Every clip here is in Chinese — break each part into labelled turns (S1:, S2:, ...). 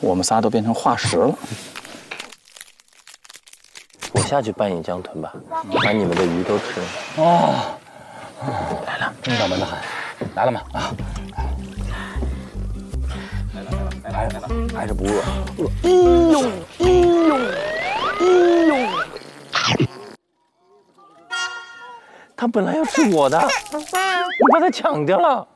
S1: 我们仨都变成化石了。
S2: 我下去扮演江豚吧，把你们的鱼都吃了。
S1: 哦，来了，真脑门子狠，来了吗？啊，来了来了来了来了，还是不饿？饿，哎呦哎呦哎呦！
S2: 他本来要吃我的，你把他抢掉了。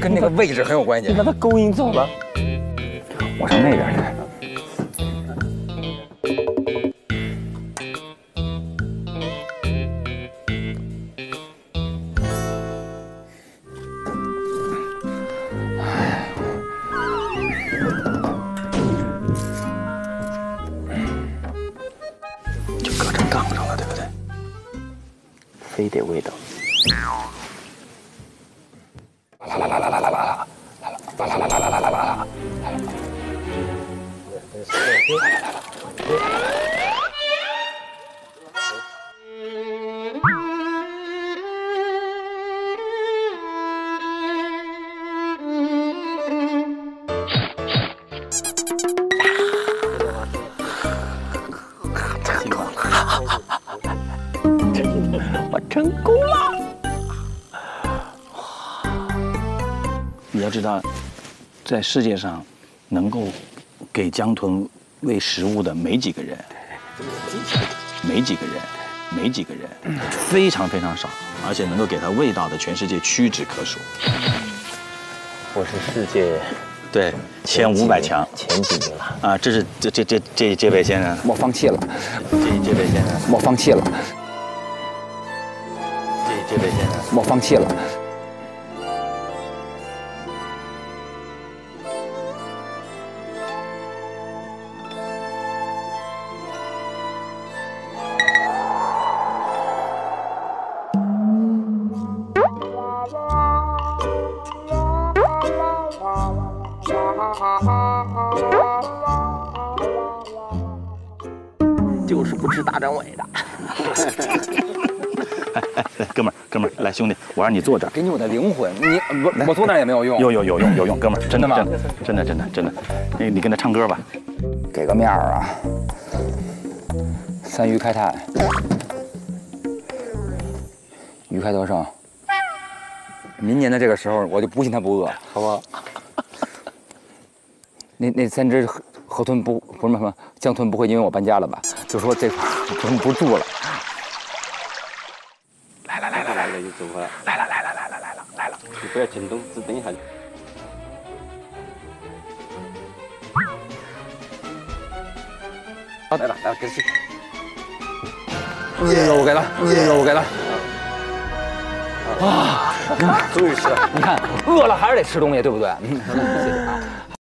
S1: 跟那个位置很有关系。
S2: 你把它勾引走了。
S1: 我上那边去。杠上了，对不对？
S2: 非得味道。
S1: 啦啦啦啦啦啦啦啦啦啦啦啦啦啦啦啦！
S2: 我成功了。
S1: 你要知道，在世界上能够给江豚喂食物的没几个人，没几个人，没几个人，非常非常少，而且能够给它喂到的，全世界屈指可数。
S2: 我是世界
S1: 对，前五百强
S2: 前几名了。
S1: 啊！这是这这这这这位先生，
S3: 我放弃了，
S1: 这这位先生，
S3: 我放弃了，
S1: 这这位先生，
S3: 我放弃了。
S2: 就是不吃大张伟的。
S1: 来，哥们儿，哥们儿，来兄弟，我让你坐这儿。
S3: 给你我的灵魂，你我我坐那儿也没有用。
S1: 有有有用有用，哥们儿，真的
S3: 吗
S1: 真的真的真的真的，你你跟他唱歌吧。
S3: 给个面儿啊！三鱼开泰，鱼开得胜。明年的这个时候，我就不信他不饿，好不好？那那三只河河豚不不是什么江豚不会因为我搬家了吧？就说这块儿 不不住了。
S1: 来了来了
S4: 来了就走了，
S1: 来了来了来了来了来了。
S4: 你不要紧动，只等一下。好，来了来了，开始。
S3: 哎呦，我给了，哎呦，我给了。
S4: 终于吃了。
S3: 你看，饿了还是得吃东西，对不对？嗯，谢谢啊。